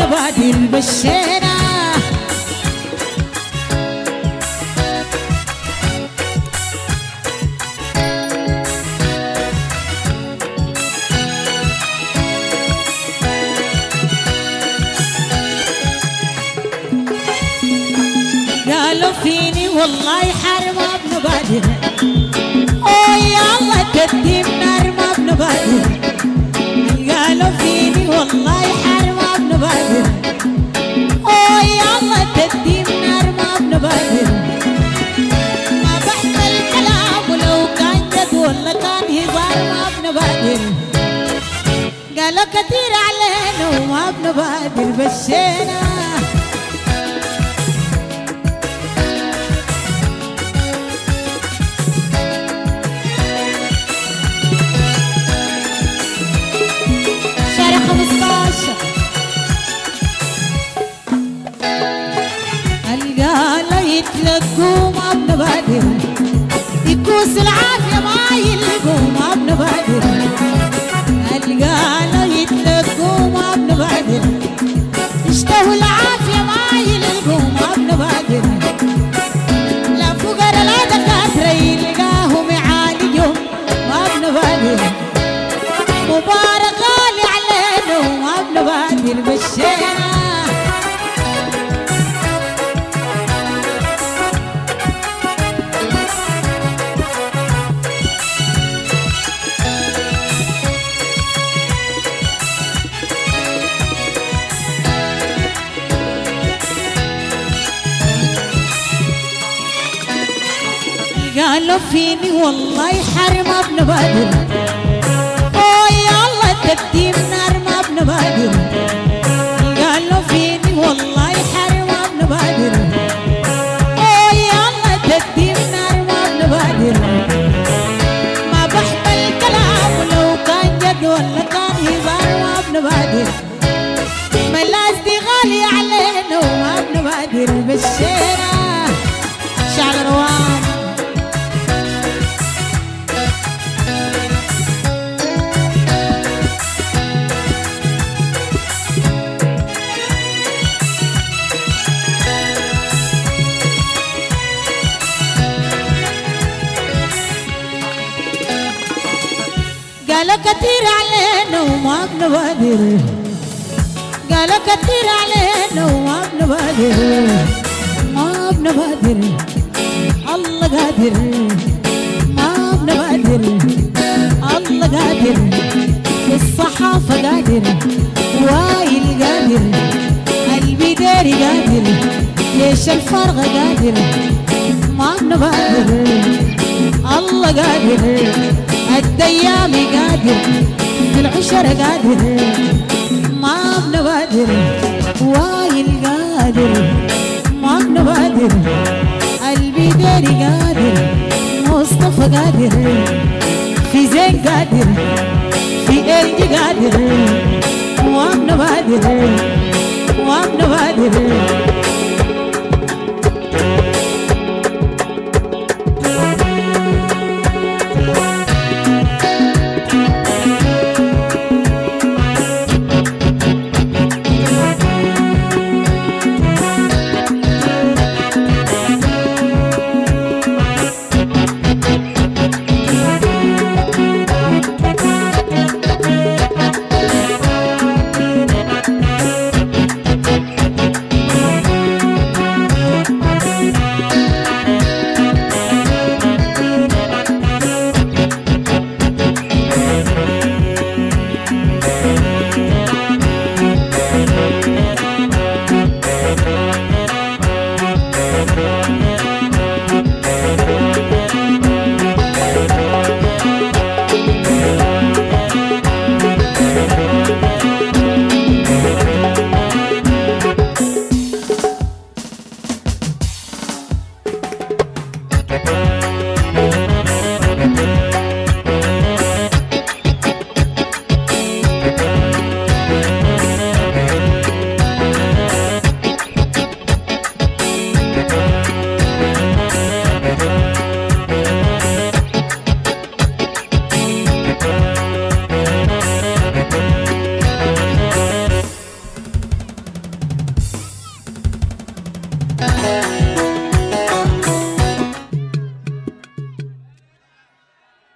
نبادر بشينا قالوا فيني والله حرم ابن بادر أوه يلا تديم نار ما ابن قالوا فيني والله حرم ابن بادر اوه يلا تديم نار ما ابن بادر ما بحمل كلام ولو كان جد ولا كان هزار ما ابن بادر قالوا كثير علينا وما ابن بادر بشينا. يتلقوا ما بنبادر يكوس العافية ما يلقوا ما بنبادر القالا يتلقوا ما بنبادر يشتهوا العافية ما يلقوا ما بنبادر لا فقر لا دكاترة يلقاهم يعالجهم ما بنبادر مبارك غالي علينا وما بنبادر بالشينا قالوا فيني والله حرم ابن بادر اوه يلا تقديم نار ما ابن بادر قالوا فيني والله حرم ابن بادر اوه يلا تقديم نار ما ابن بادر ما بحمل كلام ولو كان جد ولا كان هزار ما ابن بادر ملاس دي غالي علينا وما ابن بادر بالشيرة قالوا كثير علينا وما بنبادر. قالوا كثير علينا وما بنبادر. ما بنبادر. الله قادر. ما بنبادر. الله قادر. الصحافة قادر. وايل قادر. قلبي داري قادر. ليش الفرغة قادر؟ ما بنبادر. الله قادر. الديام قادر في العشرة قادر ما بنبادر وايل قادر ما بنبادر قلبي داري قادر مصطفى قادر في زين قادر في قلبي قادر ما بنبادر ما بنبادر.